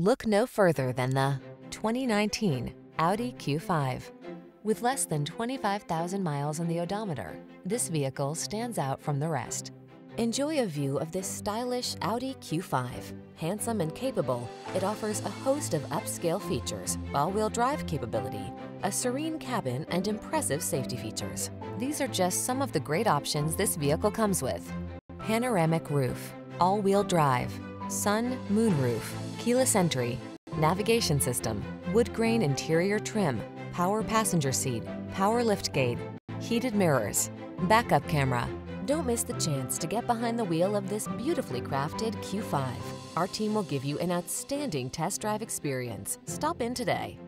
Look no further than the 2019 Audi Q5. With less than 25,000 miles on the odometer, this vehicle stands out from the rest. Enjoy a view of this stylish Audi Q5. Handsome and capable, it offers a host of upscale features, all-wheel drive capability, a serene cabin, and impressive safety features. These are just some of the great options this vehicle comes with. Panoramic roof, all-wheel drive, sun, moon roof, keyless entry, navigation system, wood grain interior trim, power passenger seat, power liftgate, heated mirrors, backup camera. Don't miss the chance to get behind the wheel of this beautifully crafted Q5. Our team will give you an outstanding test drive experience. Stop in today.